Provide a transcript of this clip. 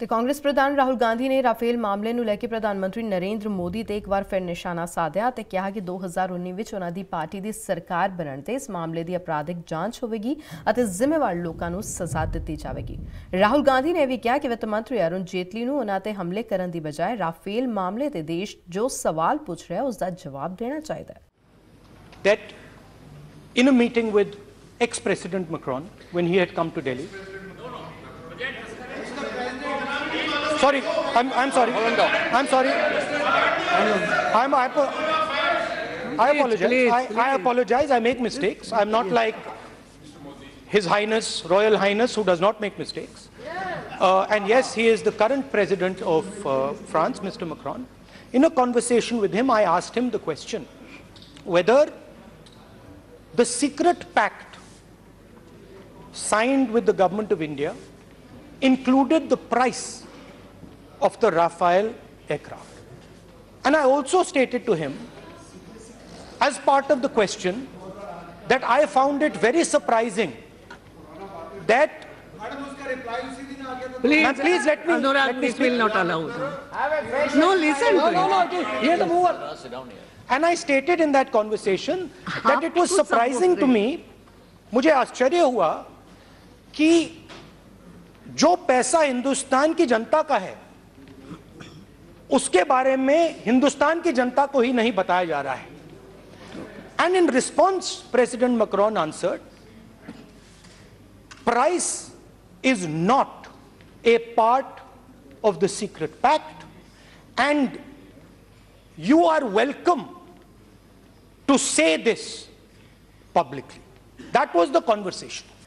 ਤੇ ਕਾਂਗਰਸ ਪ੍ਰਧਾਨ ਰਾਹੁਲ ਗਾਂਧੀ ਨੇ ਰਾਫੇਲ ਮਾਮਲੇ ਨੂੰ ਲੈ ਕੇ ਪ੍ਰਧਾਨ ਮੰਤਰੀ ਨਰਿੰਦਰ ਮੋਦੀ ਤੇ ਇੱਕ ਵਾਰ ਫਿਰ ਨਿਸ਼ਾਨਾ ਸਾਧਿਆ ਤੇ ਕਿਹਾ ਕਿ 2019 ਵਿੱਚ ਉਹਨਾਂ ਦੀ ਪਾਰਟੀ ਦੀ ਸਰਕਾਰ ਬਣਨ ਤੇ ਇਸ ਮਾਮਲੇ ਦੀ ਅਪਰਾਧਿਕ ਜਾਂਚ ਹੋਵੇਗੀ ਅਤੇ ਜ਼ਿੰਮੇਵਾਰ ਲੋਕਾਂ ਨੂੰ ਸਜ਼ਾ ਦਿੱਤੀ ਜਾਵੇਗੀ। ਰਾਹੁਲ ਗਾਂਧੀ ਨੇ ਵੀ ਕਿਹਾ ਕਿ ਵਿੱਤ ਮੰਤਰੀ ਅਰੁਣ ਜੇਤਲੀ ਨੂੰ ਉਹਨਾਂ ਤੇ ਹਮਲੇ ਕਰਨ ਦੀ ਬਜਾਏ ਰਾਫੇਲ ਮਾਮਲੇ ਤੇ ਦੇਸ਼ ਜੋ ਸਵਾਲ ਪੁੱਛ ਰਿਹਾ ਉਸ ਦਾ ਜਵਾਬ ਦੇਣਾ ਚਾਹੀਦਾ ਹੈ। That in a meeting with ex President Macron, when he had come to Delhi, sorry, I'm, I'm sorry, I'm sorry, I'm, I, I apologize, please, I, I apologize, I make mistakes, I'm not like His Highness, Royal Highness, who does not make mistakes. Uh, and yes, he is the current president of uh, France, Mr. Macron. In a conversation with him, I asked him the question whether the secret pact signed with the government of India included the price of the Rafale aircraft. And I also stated to him, as part of the question, that I found it very surprising that Please, Ma'am, please let me. Anurag, let me will not allow. No, listen. No, no, no. Here the mover. And I stated in that conversation that it was surprising to me. मुझे आश्चर्य हुआ कि जो पैसा हिंदुस्तान की जनता का है उसके बारे में हिंदुस्तान की जनता को ही नहीं बताया जा रहा है। And in response President Macron answer price is not a part of the secret pact and you are welcome to say this publicly that was the conversation